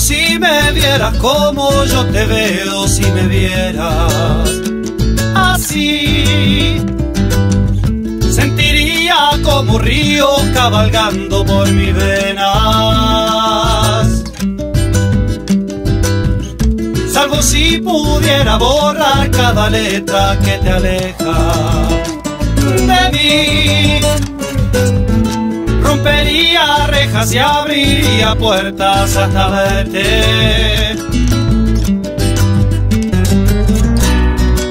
si me vieras como yo te veo, si me vieras así. Sentiría como río cabalgando por mis venas. Salvo si pudiera borrar cada letra que te aleja de mí rompería rejas y abriría puertas hasta verte.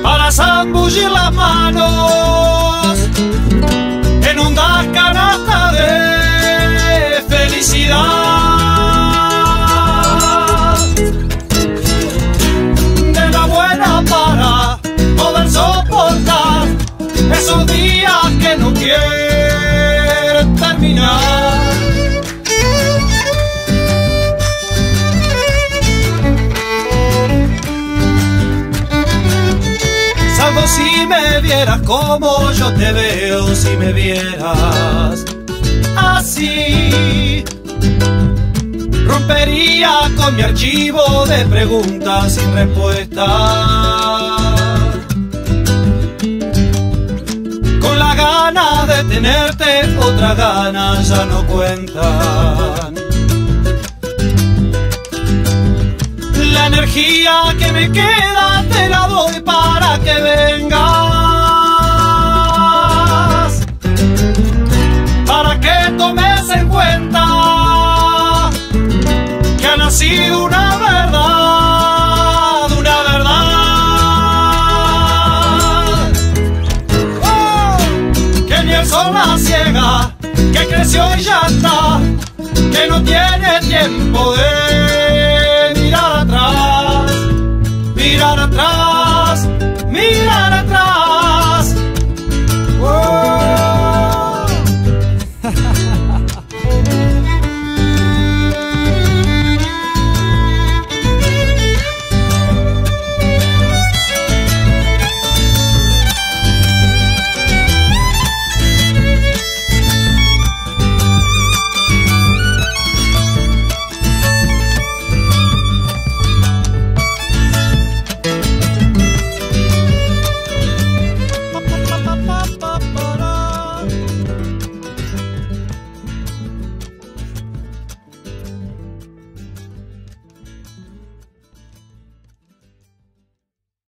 Para zambullir las manos si me vieras como yo te veo, si me vieras así. Rompería con mi archivo de preguntas sin respuesta. Con la gana de tenerte, otra gana ya no cuentan. La energía que me queda te la doy para que vengas. Tomes en cuenta que ha nacido una verdad, una verdad. ¡Oh! que ni el sol la ciega, que creció y ya está, que no tiene tiempo de mirar atrás, mirar atrás.